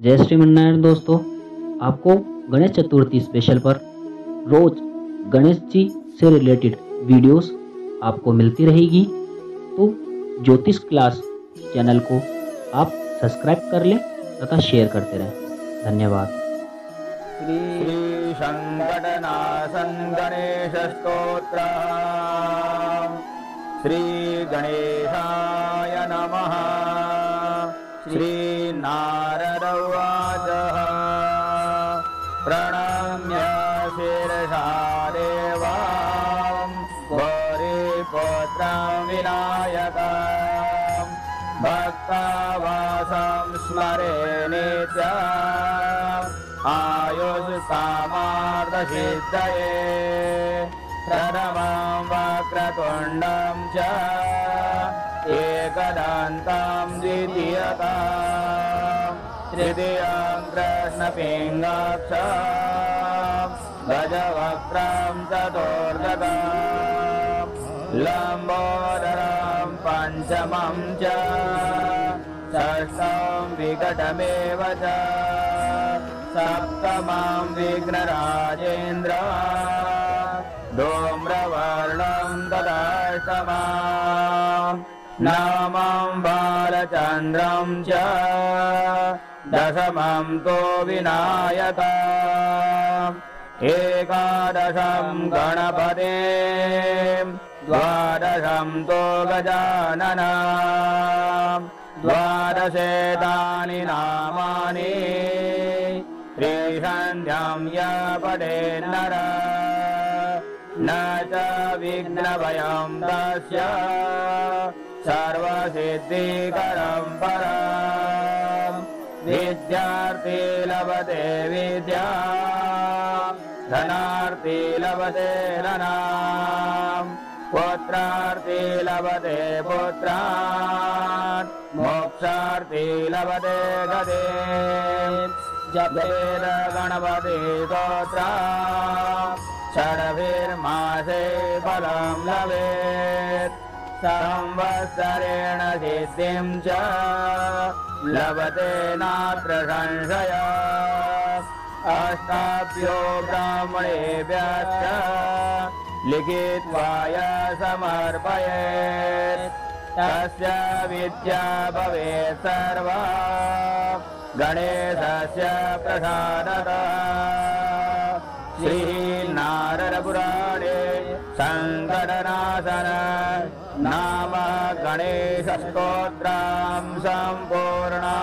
जय श्रीमन्नारायण दोस्तों, आपको गणेश चतुर्थी स्पेशल पर रोज गणेश जी से रिलेटेड वीडियोस आपको मिलती रहेगी। तो ज्योतिष क्लास चैनल को आप सब्सक्राइब कर लें तथा शेयर करते रहें। धन्यवाद। श्रीशङ्कटनासन् गणेशस्तोत्र श्रीगणेशाय नमः। श्रीनारद उवाच प्रणम्य शिरसा देवां गौरीपुत्रं विनायकम् भक्तावासं स्मरे नित्यम् आयुष्कामार्धसिद्धये प्रथमं वक्रतुण्डं च एकदन्तं द्वितीयता। तृतीयं कृष्णपिङ्गाक्ष। गजवक्त्रं चतुर्गतम् लम्बोदरं पञ्चमं च। षष्ठं विकटमेव च। सप्तमं विघ्नराजेन्द्र बालचन्द्रं च दशमं तो विनायक। एकादशं गणपते द्वादशं तो गजानन। द्वादशेतानि नामानि त्रिसन्ध्यं य नर। न च विघ्नभयं तस्य सर्वसिद्धिकरं परम् विद्यार्थी लभते विद्या धनार्थी लभते धनाम् पुत्रार्थी लभते पुत्रान् मोक्षार्थी लभते गते जपेद गणपति स्तोत्र षड्भिर्मासे फलं लभेत् संवत्सरेण सिद्धिं च लभते नात्र संशय। अष्टाभ्यो ब्राह्मणेभ्यश्च लिखित्वाय समर्पयेत्। तस्य विद्या भवेत् सर्वा। गणेशस्य प्रसादतः। श्रीनारदपुराणे सङ्कटनाशन नाम गणेशस्तोत्रां सम्पूर्णा